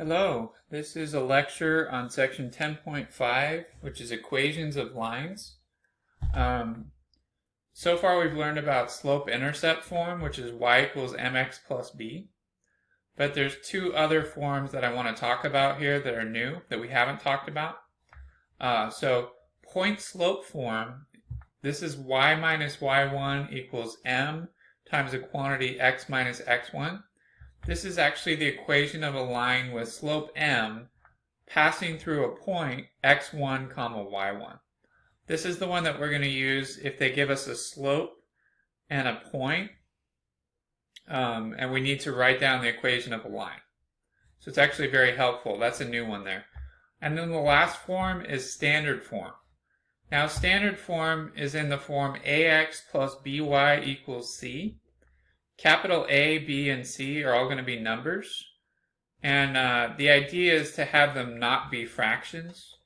Hello, this is a lecture on section 10.5, which is equations of lines. Um, so far we've learned about slope-intercept form, which is y equals mx plus b. But there's two other forms that I want to talk about here that are new, that we haven't talked about. Uh, so point-slope form, this is y minus y1 equals m times a quantity x minus x1. This is actually the equation of a line with slope m passing through a point x1 comma y1. This is the one that we're going to use if they give us a slope and a point, um, and we need to write down the equation of a line. So it's actually very helpful. That's a new one there. And then the last form is standard form. Now standard form is in the form ax plus by equals c. Capital A, B, and C are all going to be numbers. And uh, the idea is to have them not be fractions.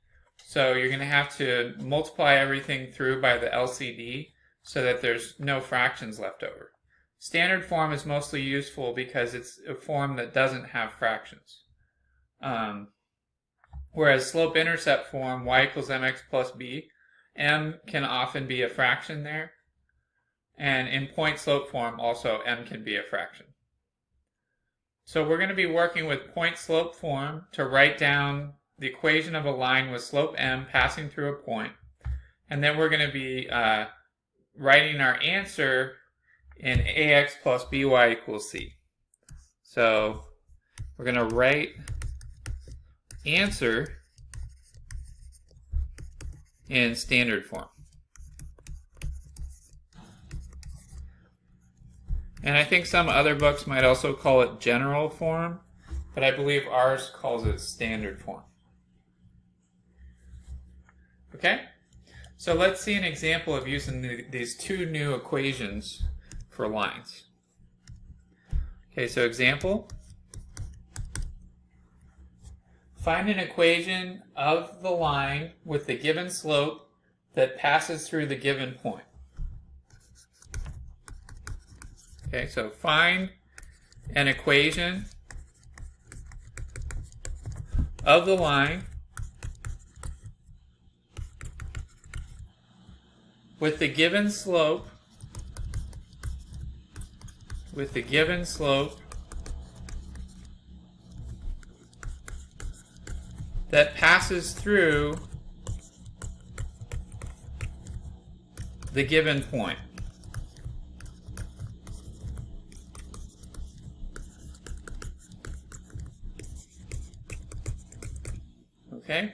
So you're going to have to multiply everything through by the LCD so that there's no fractions left over. Standard form is mostly useful because it's a form that doesn't have fractions. Um, whereas slope-intercept form, y equals mx plus b, m can often be a fraction there. And in point slope form, also m can be a fraction. So we're going to be working with point slope form to write down the equation of a line with slope m passing through a point. And then we're going to be uh, writing our answer in ax plus by equals c. So we're going to write answer in standard form. And I think some other books might also call it general form, but I believe ours calls it standard form. Okay? So let's see an example of using the, these two new equations for lines. Okay, so example. Find an equation of the line with the given slope that passes through the given point. Okay, so find an equation of the line with the given slope with the given slope that passes through the given point. Okay?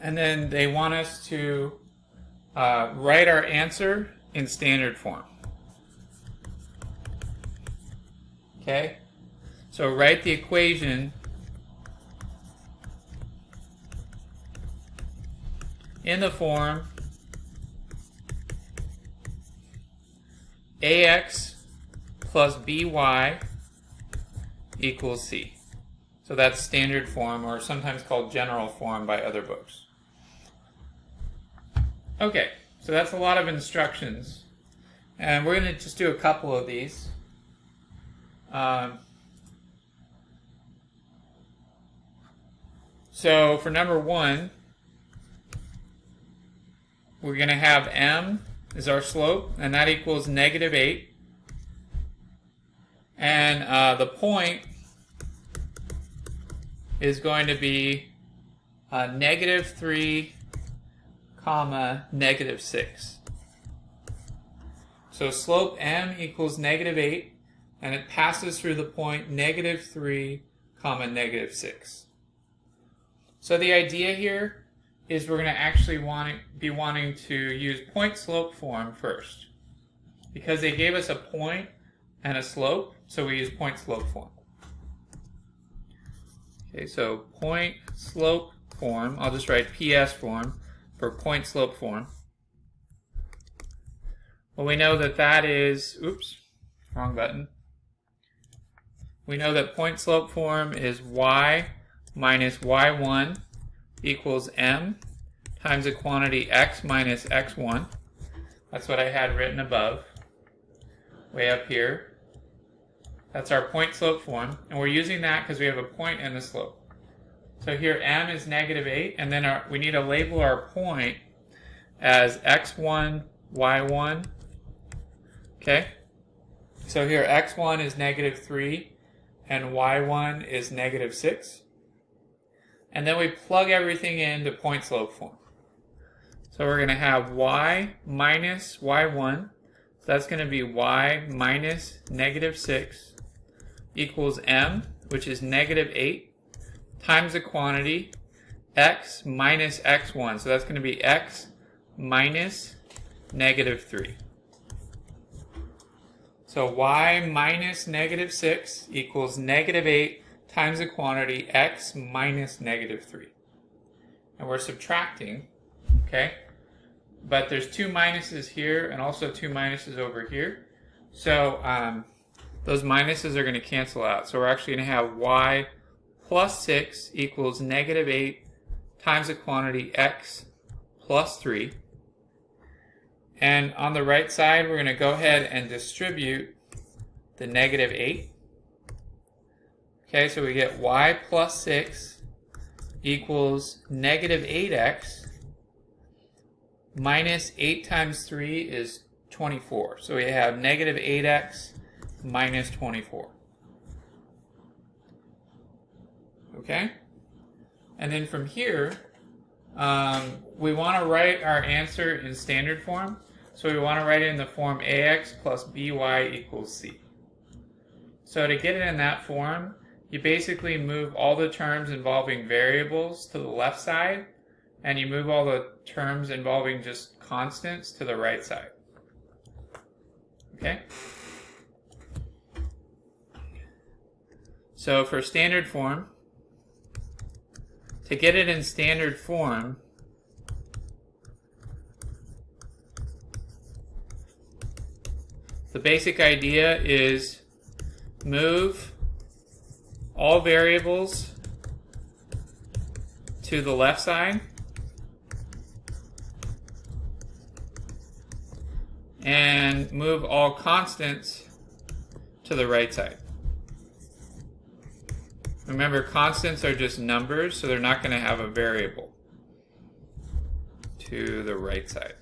And then they want us to uh, write our answer in standard form. Okay? So write the equation in the form ax plus by equals c. So that's standard form, or sometimes called general form by other books. Okay, so that's a lot of instructions. And we're going to just do a couple of these. Um, so for number one, we're going to have m is our slope, and that equals negative 8. And uh, the point is going to be uh, negative 3 comma negative 6. So slope m equals negative 8 and it passes through the point negative 3 comma negative 6. So the idea here is we're going to actually want be wanting to use point slope form first. Because they gave us a point and a slope, so we use point slope form. Okay, so point slope form, I'll just write PS form for point slope form. Well, we know that that is, oops, wrong button. We know that point slope form is y minus y1 equals m times a quantity x minus x1. That's what I had written above, way up here. That's our point slope form. And we're using that because we have a point and a slope. So here m is negative 8, and then our, we need to label our point as x1, y1. Okay? So here x1 is negative 3, and y1 is negative 6. And then we plug everything into point slope form. So we're going to have y minus y1. So that's going to be y minus negative 6 equals m, which is negative 8, times the quantity x minus x1. So that's going to be x minus negative 3. So y minus negative 6 equals negative 8 times the quantity x minus negative 3. And we're subtracting, okay? But there's two minuses here and also two minuses over here. So um, those minuses are going to cancel out. So we're actually going to have y plus 6 equals negative 8 times the quantity x plus 3. And on the right side, we're going to go ahead and distribute the negative 8. Okay, so we get y plus 6 equals negative 8x minus 8 times 3 is 24. So we have negative 8x minus 24. Okay? And then from here, um, we want to write our answer in standard form. So we want to write it in the form ax plus by equals c. So to get it in that form, you basically move all the terms involving variables to the left side, and you move all the terms involving just constants to the right side. Okay? So for standard form, to get it in standard form, the basic idea is move all variables to the left side and move all constants to the right side. Remember, constants are just numbers, so they're not going to have a variable to the right side.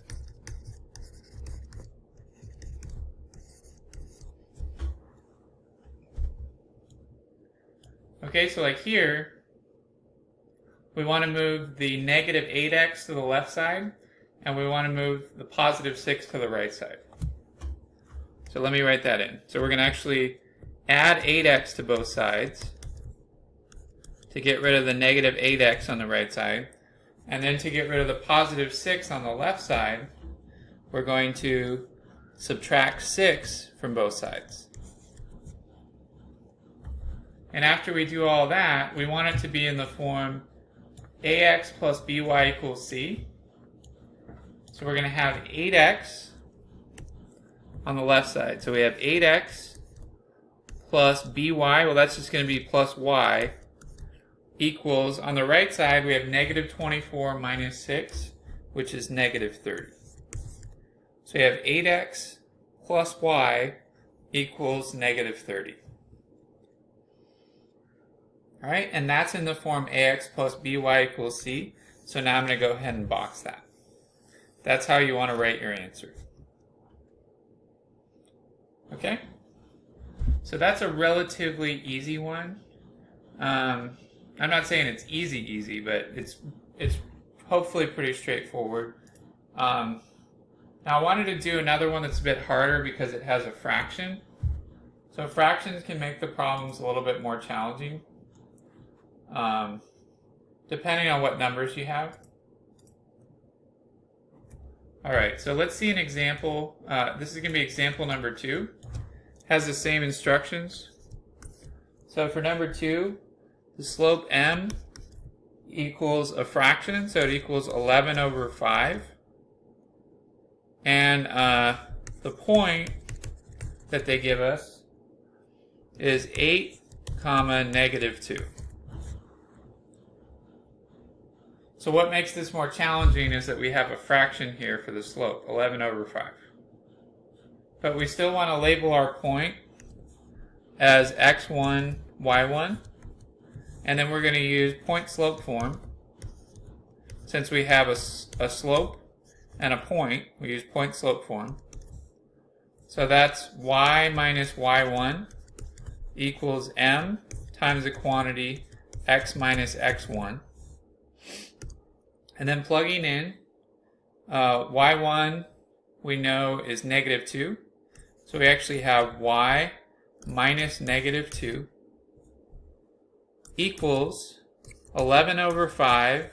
Okay, so like here, we want to move the negative 8x to the left side, and we want to move the positive 6 to the right side. So let me write that in. So we're going to actually add 8x to both sides to get rid of the negative 8x on the right side. And then to get rid of the positive 6 on the left side, we're going to subtract 6 from both sides. And after we do all that, we want it to be in the form ax plus by equals c. So we're going to have 8x on the left side. So we have 8x plus by, well that's just going to be plus y, equals, on the right side, we have negative 24 minus 6, which is negative 30. So we have 8x plus y equals negative 30. All right, and that's in the form ax plus by equals c. So now I'm going to go ahead and box that. That's how you want to write your answer. Okay? So that's a relatively easy one. Um, I'm not saying it's easy, easy, but it's it's hopefully pretty straightforward. Um, now I wanted to do another one that's a bit harder because it has a fraction. So fractions can make the problems a little bit more challenging, um, depending on what numbers you have. All right, so let's see an example. Uh, this is going to be example number two. Has the same instructions. So for number two, the slope m equals a fraction, so it equals 11 over 5. And uh, the point that they give us is 8 comma negative 2. So what makes this more challenging is that we have a fraction here for the slope, 11 over 5. But we still want to label our point as x1, y1. And then we're going to use point slope form. Since we have a, a slope and a point, we use point slope form. So that's y minus y1 equals m times the quantity x minus x1. And then plugging in, uh, y1 we know is negative 2. So we actually have y minus negative 2 equals 11 over 5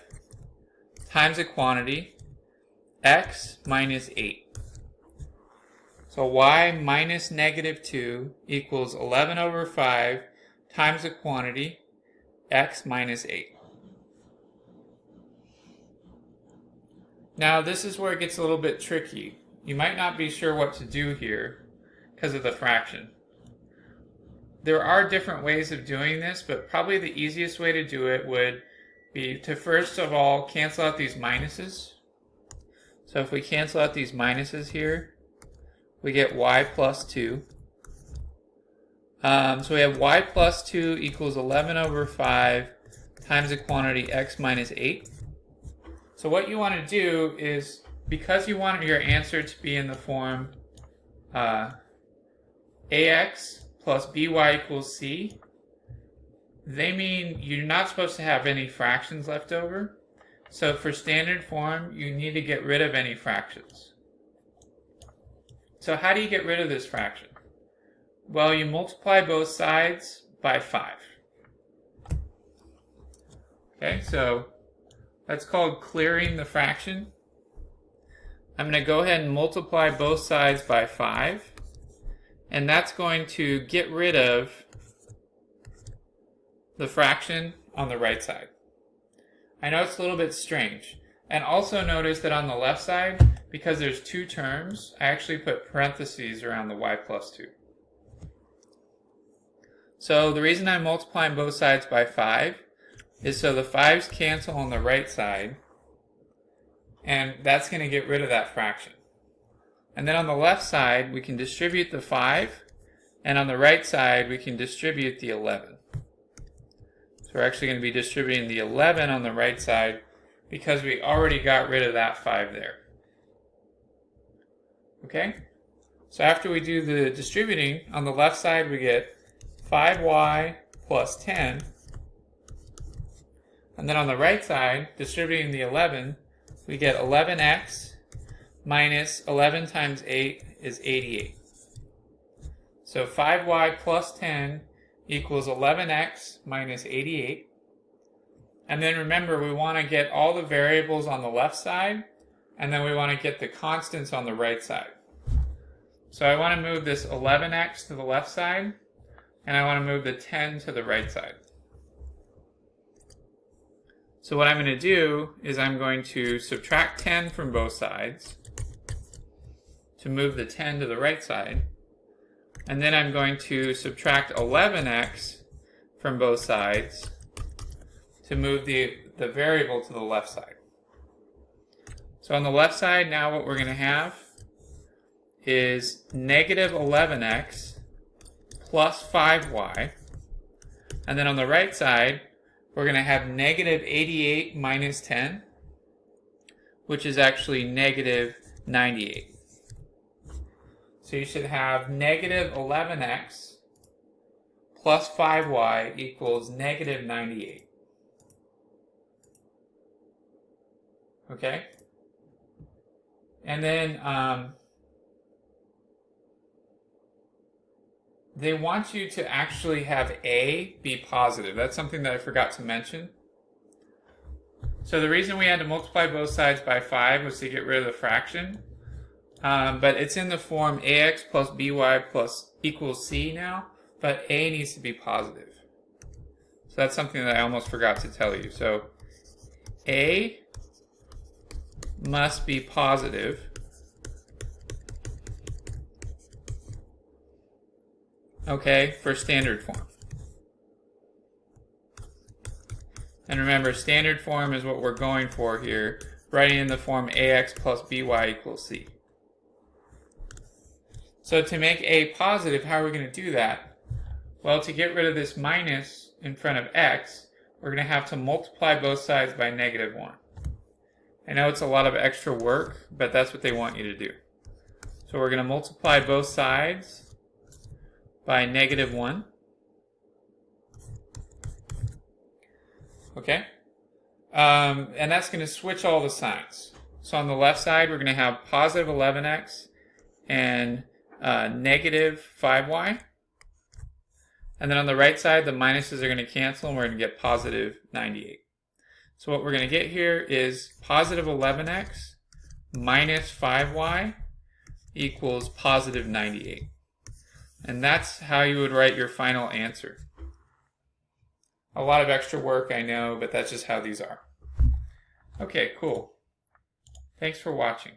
times a quantity x minus 8. So y minus negative 2 equals 11 over 5 times the quantity x minus 8. Now this is where it gets a little bit tricky. You might not be sure what to do here because of the fraction. There are different ways of doing this, but probably the easiest way to do it would be to first of all cancel out these minuses. So if we cancel out these minuses here, we get y plus 2. Um, so we have y plus 2 equals 11 over 5 times the quantity x minus 8. So what you want to do is, because you want your answer to be in the form uh, ax plus by equals c, they mean you're not supposed to have any fractions left over. So for standard form, you need to get rid of any fractions. So how do you get rid of this fraction? Well, you multiply both sides by 5. Okay, so that's called clearing the fraction. I'm going to go ahead and multiply both sides by 5. And that's going to get rid of the fraction on the right side. I know it's a little bit strange. And also notice that on the left side, because there's two terms, I actually put parentheses around the y plus 2. So the reason I'm multiplying both sides by 5 is so the 5's cancel on the right side, and that's going to get rid of that fraction. And then on the left side, we can distribute the 5, and on the right side, we can distribute the 11. So we're actually going to be distributing the 11 on the right side because we already got rid of that 5 there. Okay? So after we do the distributing, on the left side we get 5y plus 10. And then on the right side, distributing the 11, we get 11x minus 11 times 8 is 88. So 5y plus 10 equals 11x minus 88. And then remember, we want to get all the variables on the left side, and then we want to get the constants on the right side. So I want to move this 11x to the left side, and I want to move the 10 to the right side. So what I'm going to do is I'm going to subtract 10 from both sides to move the 10 to the right side. And then I'm going to subtract 11x from both sides to move the, the variable to the left side. So on the left side, now what we're going to have is negative 11x plus 5y. And then on the right side, we're going to have negative 88 minus 10, which is actually negative 98. So you should have negative 11x plus 5y equals negative 98. Okay? And then um, they want you to actually have A be positive. That's something that I forgot to mention. So the reason we had to multiply both sides by 5 was to get rid of the fraction. Um, but it's in the form ax plus by plus equals c now, but a needs to be positive. So that's something that I almost forgot to tell you. So a must be positive okay, for standard form. And remember, standard form is what we're going for here, writing in the form ax plus by equals c. So to make a positive, how are we going to do that? Well, to get rid of this minus in front of x, we're going to have to multiply both sides by negative 1. I know it's a lot of extra work, but that's what they want you to do. So we're going to multiply both sides by negative 1. Okay? Um, and that's going to switch all the signs. So on the left side, we're going to have positive 11x and uh, negative 5y. And then on the right side, the minuses are going to cancel and we're going to get positive 98. So what we're going to get here is positive 11x minus 5y equals positive 98. And that's how you would write your final answer. A lot of extra work, I know, but that's just how these are. Okay, cool. Thanks for watching.